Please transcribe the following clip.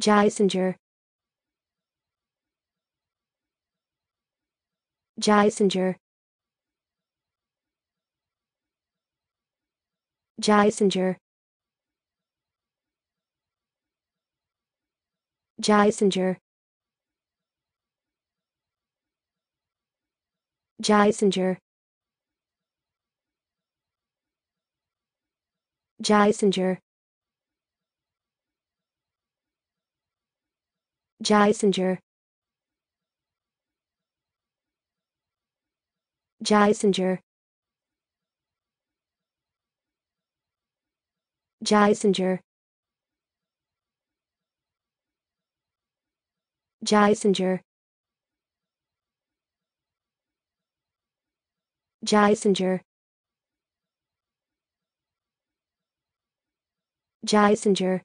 Geisinger. Geisinger. Geisinger. Geisinger. Geisinger. Geisinger Geisinger. Geisinger. Geisinger. Geisinger. Geisinger. Geisinger